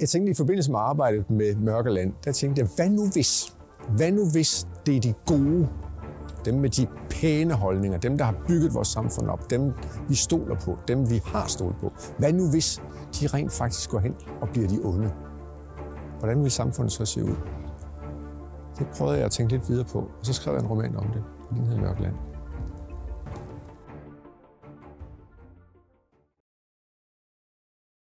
jeg tænkte i forbindelse med arbejdet med Mørkeland, der tænkte jeg, hvad nu hvis? Hvad nu hvis det er de gode, dem med de pæne holdninger, dem der har bygget vores samfund op, dem vi stoler på, dem vi har stolt på. Hvad nu hvis de rent faktisk går hen og bliver de onde? Hvordan vil samfundet så se ud? Det prøvede jeg at tænke lidt videre på, og så skrev jeg en roman om det. Den hedder Mørkeland.